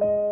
you.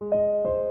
Música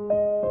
you